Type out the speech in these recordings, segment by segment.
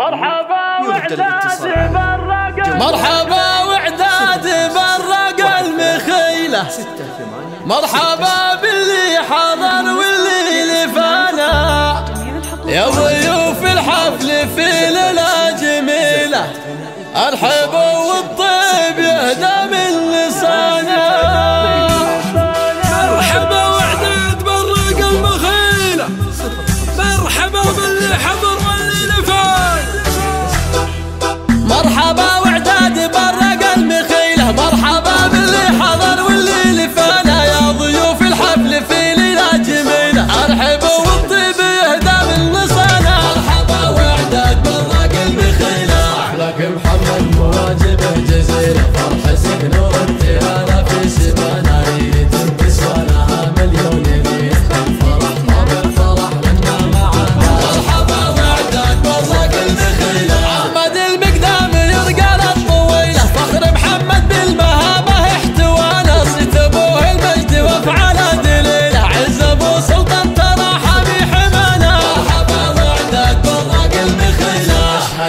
مرحبا وعداد برق مرحبا وعداد برق المخيلة. مرحبا باللي حضر واللي لفانا يا ضيوف الحفل في ليلة جميلة. أرحبوا والطيب يهدى من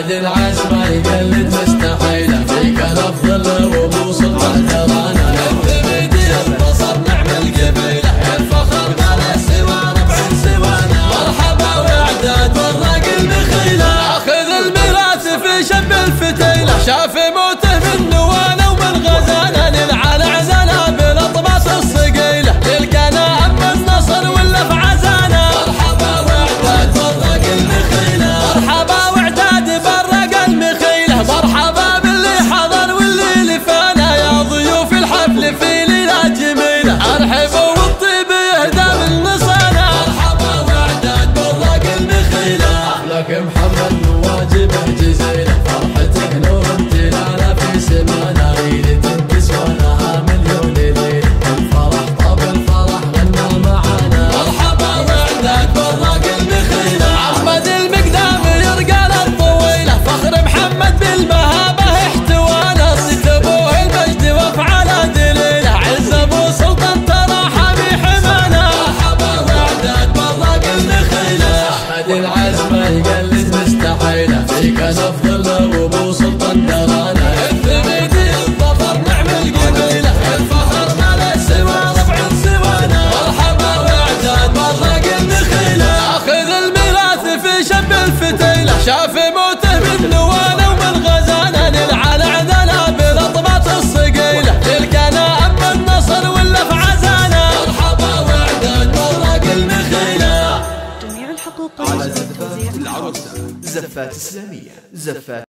بعد العشرة يقلد تستحيله فيك الأفضل وابو سلطان ترانا الثمدي انتصر نعم القبيله يا الفخر سوى ربع سوانا مرحبا واعداد والرقم بخيله. أخذ الميراث في الفتيله شاف موت محمد. شاف موته من دوانا ومن غزانا للعلى عدله بلطمة الصقيله تلك أنا ام النصر ولا في عزانا. مرحبا وعدا وراق المخيله جميع الحقوق. على زفات العروسه زفات اسلاميه زفات